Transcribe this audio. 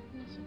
definition.